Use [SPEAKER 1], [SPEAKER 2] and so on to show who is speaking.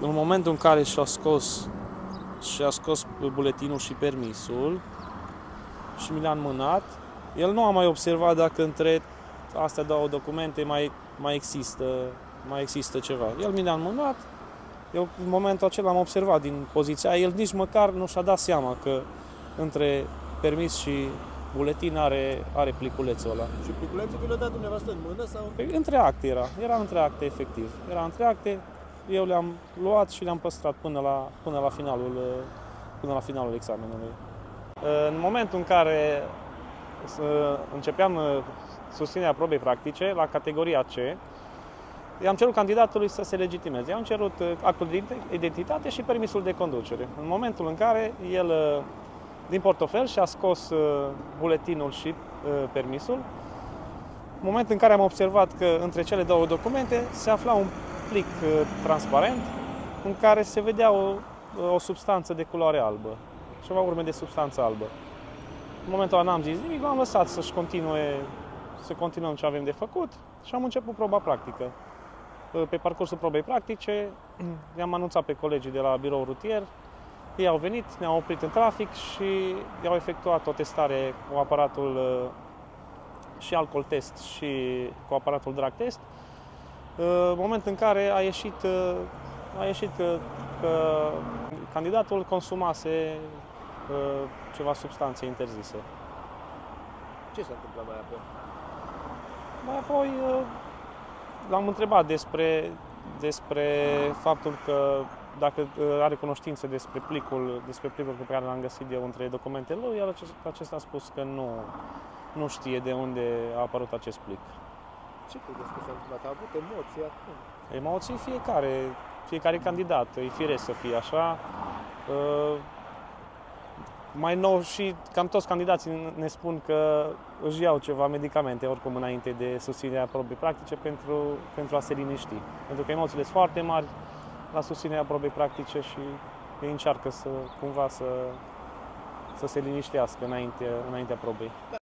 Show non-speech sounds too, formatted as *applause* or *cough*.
[SPEAKER 1] În momentul în care și-a scos, și-a scos buletinul și permisul și mi l-a înmânat, el nu a mai observat dacă între astea două documente mai, mai, există, mai există ceva. El mi l-a înmânat, eu în momentul acela am observat din poziția el nici măcar nu și-a dat seama că între permis și buletin are, are pliculețul ăla.
[SPEAKER 2] Și pliculețul vi l-a dat dumneavoastră în mână? sau?
[SPEAKER 1] Păi, între acte era, era între acte efectiv. Era între acte, eu le-am luat și le-am păstrat până la, până la, finalul, până la finalul examenului. În momentul în care începeam uh, susținerea probei practice, la categoria C, i-am cerut candidatului să se legitimeze. I-am cerut uh, actul de identitate și permisul de conducere. În momentul în care el uh, din portofel și a scos buletinul și permisul, în momentul în care am observat că între cele două documente se afla un plic transparent în care se vedea o, o substanță de culoare albă, ceva urme de substanță albă. În momentul ăla n-am zis nimic, l-am lăsat să-și continue, să continuăm ce avem de făcut și am început proba practică. Pe parcursul probei practice *clears throat* i-am anunțat pe colegii de la birou rutier, ei au venit, ne-au oprit în trafic și i-au efectuat o testare cu aparatul și alcool test și cu aparatul drag test, în momentul în care a ieșit, a ieșit că candidatul consumase ceva substanțe interzise.
[SPEAKER 2] Ce s-a întâmplat mai apoi?
[SPEAKER 1] Mai apoi l-am întrebat despre, despre faptul că dacă are cunoștințe despre plicul, despre plicul pe care l-am găsit eu între documentele lui, iar acesta a spus că nu, nu știe de unde a apărut acest plic.
[SPEAKER 2] Ce credeți că s-a întâmplat? A avut emoții acum?
[SPEAKER 1] Emoții fiecare, fiecare candidat, e firesc să fie așa mai nou și cam toți candidații ne spun că își iau ceva medicamente oricum înainte de susținerea probei practice pentru, pentru a se liniști. Pentru că emoțiile sunt foarte mari la susținerea probei practice și ei încearcă să cumva să, să se liniștească înainte, înaintea probei.